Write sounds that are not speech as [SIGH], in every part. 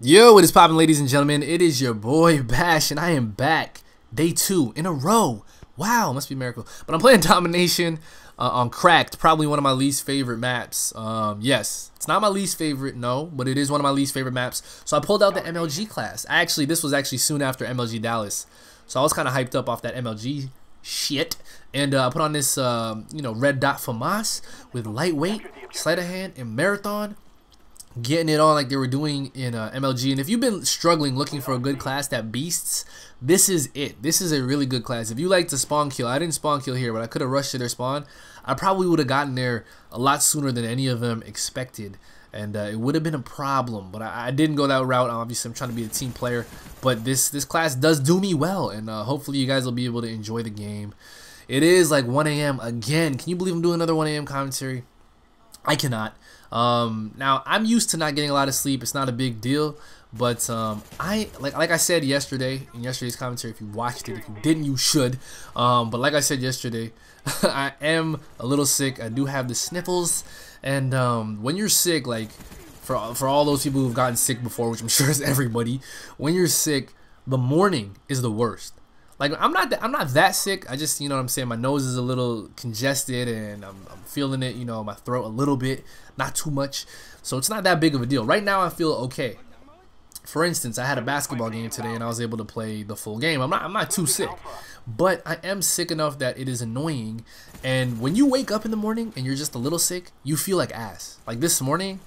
Yo, what is poppin', ladies and gentlemen? It is your boy Bash, and I am back. Day two in a row. Wow, must be a miracle. But I'm playing [LAUGHS] Domination uh, on Cracked, probably one of my least favorite maps. Um, yes, it's not my least favorite, no, but it is one of my least favorite maps. So I pulled out the MLG class. Actually, this was actually soon after MLG Dallas. So I was kind of hyped up off that MLG shit. And uh, I put on this, uh, you know, red dot FAMAS with lightweight, sleight of hand, and marathon getting it on like they were doing in uh, MLG. And if you've been struggling looking for a good class that beasts, this is it. This is a really good class. If you like to spawn kill, I didn't spawn kill here, but I could have rushed to their spawn. I probably would have gotten there a lot sooner than any of them expected. And uh, it would have been a problem, but I, I, didn't go that route. Obviously, I'm trying to be a team player, but this this class does do me well, and uh, hopefully you guys will be able to enjoy the game. It is like 1 a.m. again. Can you believe I'm doing another 1 a.m. commentary? I cannot. Um, now I'm used to not getting a lot of sleep. It's not a big deal, but um, I like like I said yesterday in yesterday's commentary. If you watched it, if you didn't, you should. Um, but like I said yesterday, [LAUGHS] I am a little sick. I do have the sniffles, and um, when you're sick, like for for all those people who've gotten sick before, which I'm [LAUGHS] sure is everybody, when you're sick, the morning is the worst. Like I'm not I'm not that sick. I just you know what I'm saying. My nose is a little congested and I'm, I'm feeling it. You know my throat a little bit, not too much. So it's not that big of a deal. Right now I feel okay. For instance, I had a basketball game today and I was able to play the full game. I'm not I'm not too sick, but I am sick enough that it is annoying. And when you wake up in the morning and you're just a little sick, you feel like ass. Like this morning,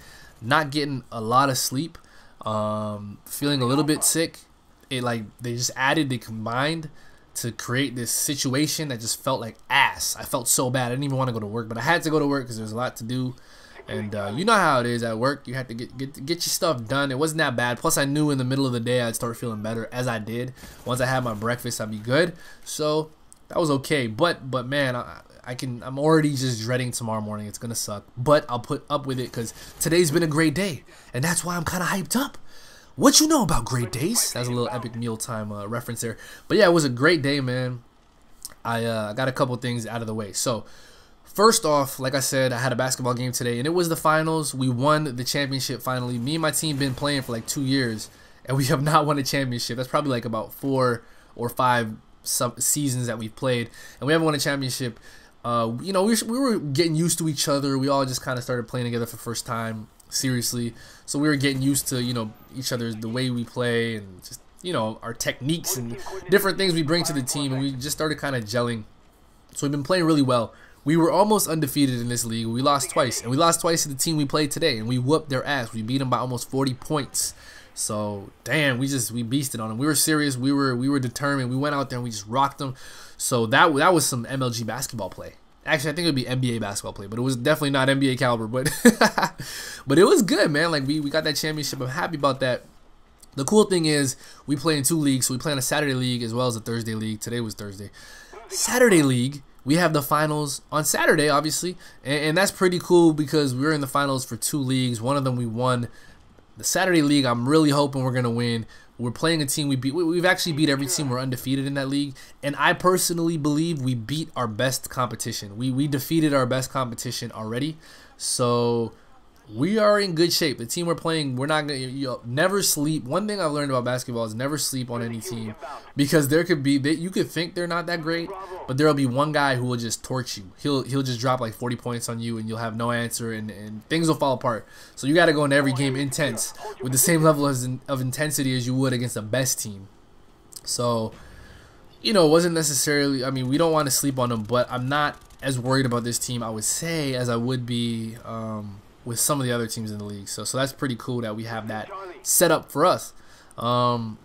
not getting a lot of sleep, um, feeling a little bit sick it like they just added, they combined to create this situation that just felt like ass. I felt so bad. I didn't even want to go to work, but I had to go to work because there's a lot to do. And uh, you know how it is at work. You have to get, get get your stuff done. It wasn't that bad. Plus, I knew in the middle of the day I'd start feeling better, as I did. Once I had my breakfast, I'd be good. So that was okay. But but man, I, I can. I'm already just dreading tomorrow morning. It's gonna suck. But I'll put up with it because today's been a great day, and that's why I'm kind of hyped up. What you know about great days? That's a little Epic Meal Time uh, reference there. But yeah, it was a great day, man. I uh, got a couple things out of the way. So, first off, like I said, I had a basketball game today, and it was the finals. We won the championship finally. Me and my team been playing for like two years, and we [LAUGHS] have not won a championship. That's probably like about four or five seasons that we've played, and we haven't won a championship. Uh, you know, we, we were getting used to each other. We all just kind of started playing together for the first time seriously. So we were getting used to, you know, each other's the way we play and just, you know, our techniques and different things we bring to the team and we just started kind of gelling. So we've been playing really well. We were almost undefeated in this league. We lost twice, and we lost twice to the team we played today, and we whooped their ass. We beat them by almost 40 points. So damn, we just we beasted on them. We were serious. We were we were determined. We went out there and we just rocked them. So that that was some MLG basketball play. Actually, I think it would be NBA basketball play, but it was definitely not NBA caliber. But [LAUGHS] but it was good, man. Like we, we got that championship. I'm happy about that. The cool thing is we play in two leagues. So we play in a Saturday league as well as a Thursday league. Today was Thursday. Saturday league, we have the finals on Saturday, obviously, and, and that's pretty cool because we are in the finals for two leagues. One of them we won. The Saturday league, I'm really hoping we're gonna win. We're playing a team we beat. We've actually beat every team. We're undefeated in that league, and I personally believe we beat our best competition. We we defeated our best competition already, so we are in good shape. The team we're playing, we're not gonna you know, never sleep. One thing I've learned about basketball is never sleep on any team because there could be they, you could think they're not that great, but there'll be one guy who will just torch you. He'll he'll just drop like 40 points on you and you'll have no answer and, and things will fall apart. So you got to go into every game intense with the same level of, of intensity as you would against the best team. So you know, it wasn't necessarily. I mean, we don't want to sleep on them, but I'm not as worried about this team. I would say as I would be. Um, with some of the other teams in the league. So so that's pretty cool that we have that set up for us. Um,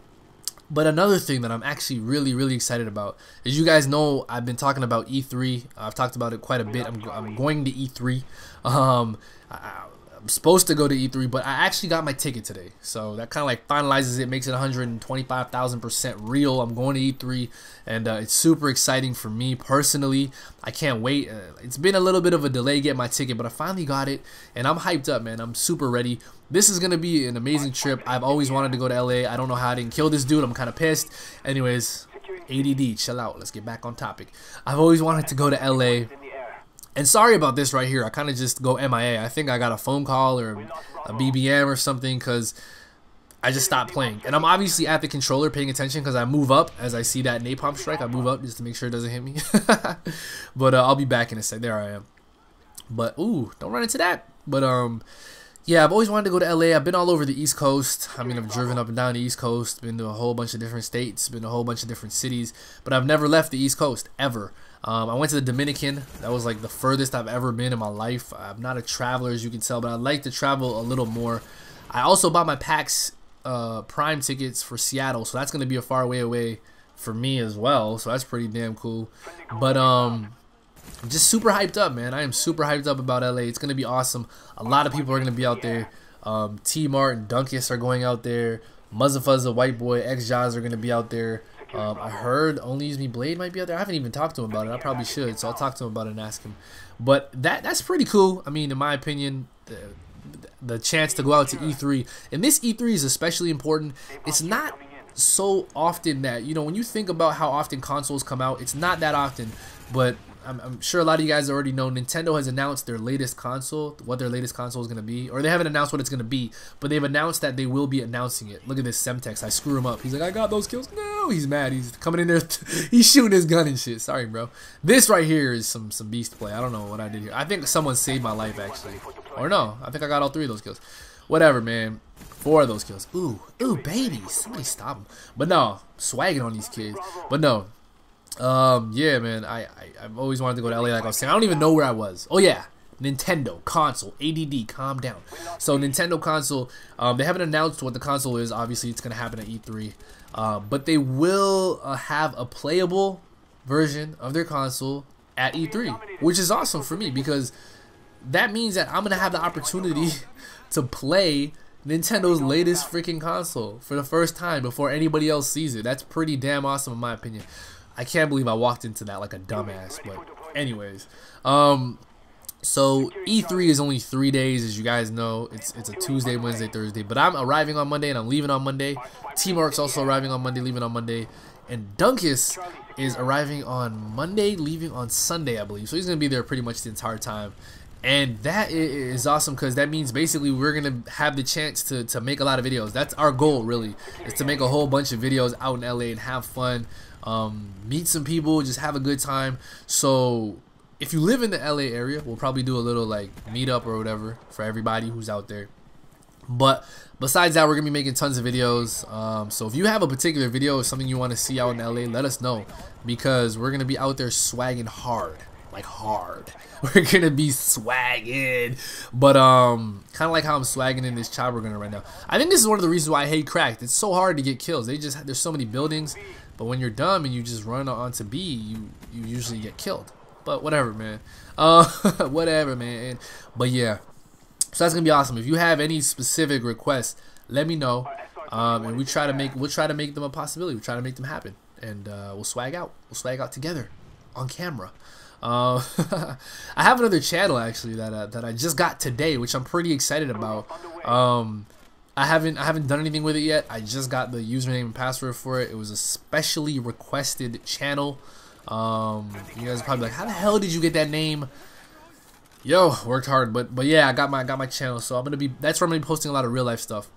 but another thing that I'm actually really really excited about is you guys know I've been talking about E3. I've talked about it quite a bit. I'm, I'm going to E3. Um, I, I'm supposed to go to E3, but I actually got my ticket today. So that kind of like finalizes it, makes it 125,000% real. I'm going to E3, and uh, it's super exciting for me personally. I can't wait. Uh, it's been a little bit of a delay getting my ticket, but I finally got it, and I'm hyped up, man. I'm super ready. This is going to be an amazing trip. I've always wanted to go to LA. I don't know how I didn't kill this dude. I'm kind of pissed. Anyways, ADD, chill out. Let's get back on topic. I've always wanted to go to LA. And sorry about this right here. I kind of just go MIA. I think I got a phone call or a BBM or something because I just stopped playing. And I'm obviously at the controller paying attention because I move up as I see that napalm strike. I move up just to make sure it doesn't hit me. [LAUGHS] but uh, I'll be back in a sec. There I am. But ooh, don't run into that. But um, yeah, I've always wanted to go to LA. I've been all over the East Coast. I mean, I've driven up and down the East Coast, been to a whole bunch of different states, been to a whole bunch of different cities, but I've never left the East Coast ever. Um, I went to the Dominican. That was like the furthest I've ever been in my life. I'm not a traveler, as you can tell, but I'd like to travel a little more. I also bought my PAX uh, Prime tickets for Seattle, so that's going to be a far way away for me as well. So that's pretty damn cool. But um, I'm just super hyped up, man. I am super hyped up about LA. It's gonna be awesome. A lot of people are gonna be out there. Um, T Mart and Dunkus are going out there. Muzzafuzza, White Boy, X Jaws are gonna be out there. Um, I heard Only Use Me Blade might be out there. I haven't even talked to him about it. I probably should, so I'll talk to him about it and ask him. But that that's pretty cool. I mean, in my opinion, the, the chance to go out to E3 and this E3 is especially important. It's not so often that you know when you think about how often consoles come out, it's not that often, but I'm, I'm, sure a lot of you guys already know Nintendo has announced their latest console, what their latest console is going to be, or they haven't announced what it's going to be, but they've announced that they will be announcing it. Look at this Semtex. I screw him up. He's like, I got those kills. No, he's mad. He's coming in there. [LAUGHS] he's shooting his gun and shit. Sorry, bro. This right here is some some beast play. I don't know what I did here. I think someone saved my life actually, or no, I think I got all three of those kills. Whatever, man. Four of those kills. Ooh, ooh, babies. Somebody stop him. But no, swagging on these kids. But no, um, yeah, man. I, I I've always wanted to go to LA. Like I was saying, I don't even know where I was. Oh yeah, Nintendo console. ADD, calm down. So Nintendo console. Um, they haven't announced what the console is. Obviously, it's gonna happen at E3. Uh, but they will uh, have a playable version of their console at E3, which is awesome for me because that means that I'm gonna have the opportunity [LAUGHS] to play Nintendo's latest freaking console for the first time before anybody else sees it. That's pretty damn awesome in my opinion. I can't believe I walked into that like a dumbass. But anyways, um, so E3 is only three days, as you guys know. It's it's a Tuesday, Wednesday, Thursday. But I'm arriving on Monday and I'm leaving on Monday. T Mark's also arriving on Monday, leaving on Monday, and Dunkus is arriving on Monday, leaving on Sunday, I believe. So he's gonna be there pretty much the entire time. And that is awesome because that means basically we're gonna have the chance to, to make a lot of videos. That's our goal, really, is to make a whole bunch of videos out in LA and have fun um, meet some people, just have a good time. So if you live in the LA area, we'll probably do a little like meetup or whatever for everybody who's out there. But besides that, we're gonna be making tons of videos. Um, so if you have a particular video or something you want to see out in LA, let us know because we're gonna be out there swagging hard, like hard. [LAUGHS] We're gonna be swagging, but um, kind of like how I'm swagging in this chopper gunner right now. I think this is one of the reasons why I hate cracked. It's so hard to get kills. They just there's so many buildings but when you're dumb and you just run onto B, you you usually get killed. But whatever, man. [LAUGHS] Uh, whatever, man. But yeah, so that's gonna be awesome. If you have any specific requests, let me know, um, and we try to make we'll try to make them a possibility. We try to make them happen, and uh, we'll swag out. We'll swag out together on camera. Uh, [LAUGHS] I have another channel actually that uh, that I just got today, which I'm pretty excited about. Um, I haven't I haven't done anything with it yet. I just got the username and password for it. It was a specially requested channel. Um, you guys probably like, how the hell did you get that name? Yo, worked hard, but but yeah, I got my got my channel, so I'm gonna be that's where I'm gonna be posting a lot of real life stuff.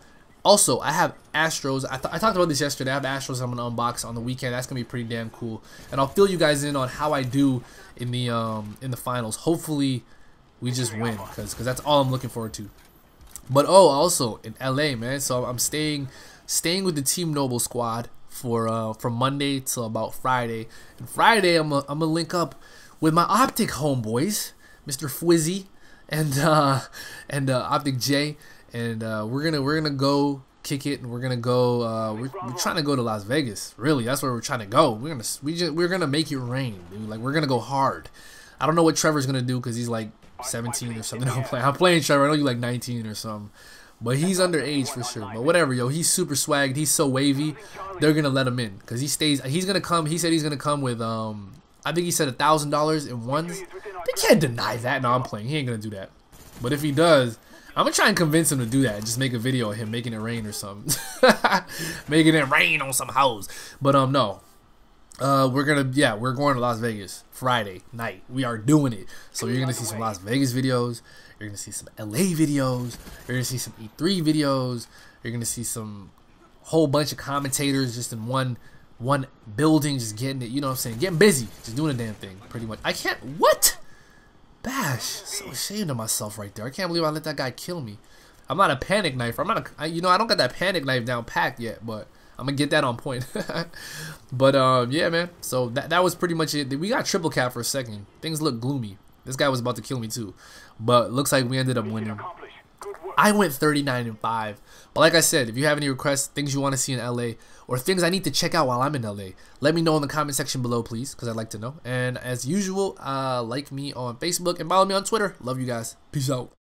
Also, I have Astros. I, I talked about this yesterday. I have Astros. I'm gonna unbox on the weekend. That's gonna be pretty damn cool, and I'll fill you guys in on how I do in the um in the finals. Hopefully, we just win, cause cause that's all I'm looking forward to. But oh, also in LA, man. So I'm staying staying with the Team Noble squad for uh, from Monday till about Friday. And Friday, I'm gonna link up with my Optic homeboys, Mr. Fwizzy and uh, [LAUGHS] and uh, Optic J, and uh, we're gonna we're gonna go kick it, and we're gonna go. Uh, we're, we're trying to go to Las Vegas. Really, that's where we're trying to go. We're gonna we just we're gonna make it rain, dude. Like we're gonna go hard. I don't know what Trevor's gonna do because he's like 17 or something. [LAUGHS] I'm playing. I'm playing Trevor. I know you like 19 or something. But he's underage for sure. But whatever, yo. He's super swagged. He's so wavy. They're gonna let him in because he stays. He's gonna come. He said he's gonna come with um. I think he said a thousand dollars in ones. They can't deny that. No, I'm playing. He ain't gonna do that. But if he does, I'm gonna try and convince him to do that. Just make a video of him making it rain or something. [LAUGHS] making it rain on some hoes. But um, no. Uh, we're gonna yeah, we're going to Las Vegas Friday night. We are doing it. So you're gonna see some Las Vegas videos. You're gonna see some LA videos. You're gonna see some E3 videos. You're gonna see some whole bunch of commentators just in one one building, just getting it. You know what I'm saying? Getting busy, just doing a damn thing, pretty much. I can't. What? Bash. So ashamed of myself right there. I can't believe I let that guy kill me. I'm not a panic knife. I'm not a. I, you know, I don't got that panic knife down packed yet, but I'm gonna get that on point. [LAUGHS] but um, yeah, man. So that that was pretty much it. We got triple cap for a second. Things look gloomy. This guy was about to kill me too, but looks like we ended up winning. I went 39 and 5. But like I said, if you have any requests, things you want to see in LA, or things I need to check out while I'm in LA, let me know in the comment section below, please, because I'd like to know. And as usual, uh, like me on Facebook and follow me on Twitter. Love you guys. Peace out.